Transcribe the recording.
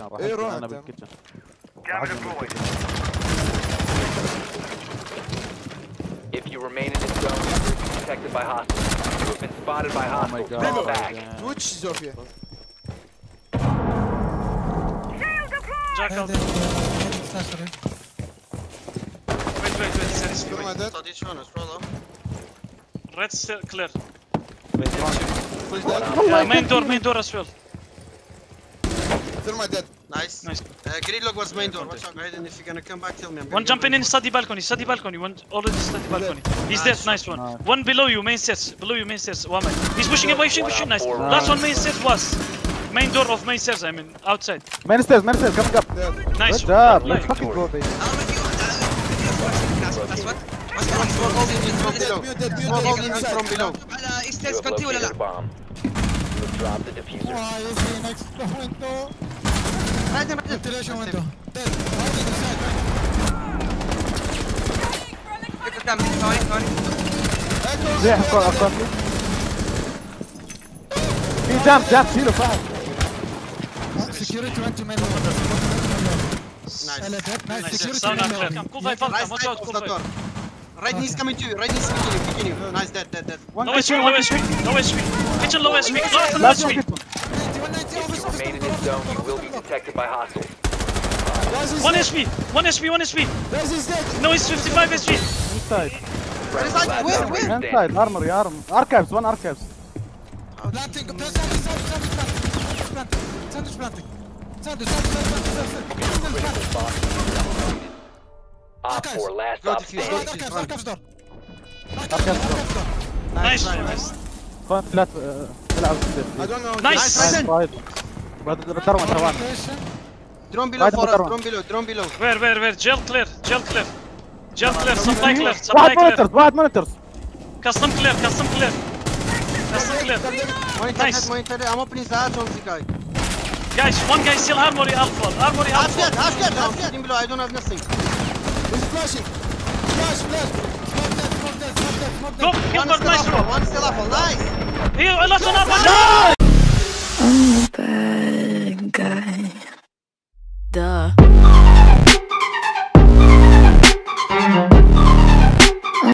بالكيتشن راح إيه، أدخل روح انا أنت. بالكيتشن Camera راح أدخل deployed. بالكيتشن. If you remain in this zone, you will be detected by hostiles. You have been spotted by Oh my hostiles. god Fall back. yeah. تويتش زوفيا Jack out. Wait, wait, wait. Seriously, ثم wait. ديد صديق شلون والله Red still clear. فوش ديد Uh, main door, main door as well. Thermite dead. Nice. Nice. Uh, green log was main door. Watch out, Raiden. If you're gonna come back, tell me. I'm one jumping in study balcony. Study balcony. One already study balcony. He's dead. Nice one. One below you, main stairs. Below you, main stairs. One man. He's pushing away. Pushing, pushing. Nice. Last one main stairs was. Main door of main stairs, I mean, outside. Main stairs, main stairs, coming up. Yeah. Nice. Good job. Nice. Fucking go, baby. That's what? From below. From below. From below. بعدين بعدين انت ليش وانت ثاني ثاني ليه اقوى اقوى في جامب جامب شيله فهد سكيورتي وانت مين Right knee's coming to you, right knee's coming to you, picking you. Nice, dead, dead, dead. One no HP, one HP, no HP. Kitchen low HP, low HP. Last one, zone, you will be detected by hostiles. One dead. HP! One HP, one HP! Rez is dead! No, he's 55 HP! Inside. Inside, where, where? Inside, armory, armor. Archives, one archives. Planting, plant, sandwich, sandwich, planting. Sandwich planting. Sandwich, sandwich, sandwich, sandwich. Op 4, last op standing. Archives, archives door. Archives door. Nice. Nice. Nice. Uh, I don't know. Nice. nice. nice. nice. بدرون ثواني درون بيلو درون بيلو درون بيلو وير وير وير جيل كلير جيل كلير جيل كلير سبلاي كلير سبلاي كلير واحد مونترز واحد مونترز كاستم كلير كاستم كلير كاستم كلير نايس مونتر ام اوبن ذا اتون سي جاي جايز وان جاي سيل ارموري الفا ارموري الفا هاش جيت هاش جيت هاش جيت بيلو اي دونت هاف نثينج ويز فلاشينج فلاش فلاش Go, kill for nice roll. One still up, nice. Here.